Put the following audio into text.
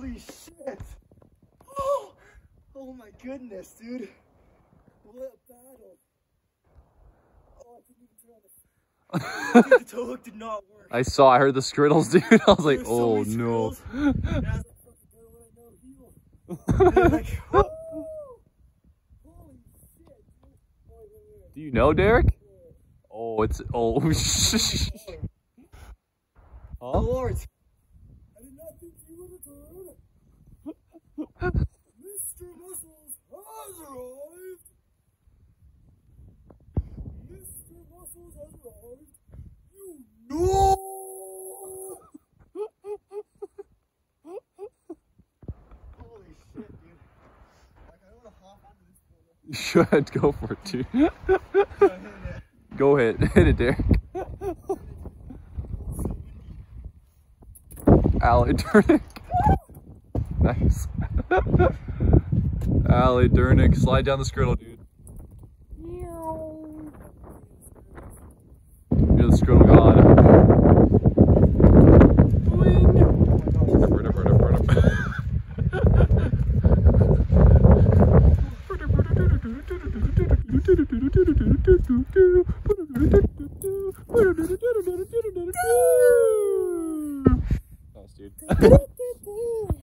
Holy shit. Oh, oh my goodness, dude. What a battle. Oh, I didn't even turn on the... the toe hook did not work. I saw, I heard the scriddles, dude. I was like, oh so no. Do you know Derek? Oh, it's, oh, shh. Oh, Lord. Muscles has arrived. You know. Holy shit, dude. Like, I don't want to hop onto this pole. You should go for it, dude. Yeah, hit it. Go ahead. hit it, Derek. Allie Durnick. nice. Allie Durnick, slide down the skriddle, dude. You're the skriddle god. Nice, dude.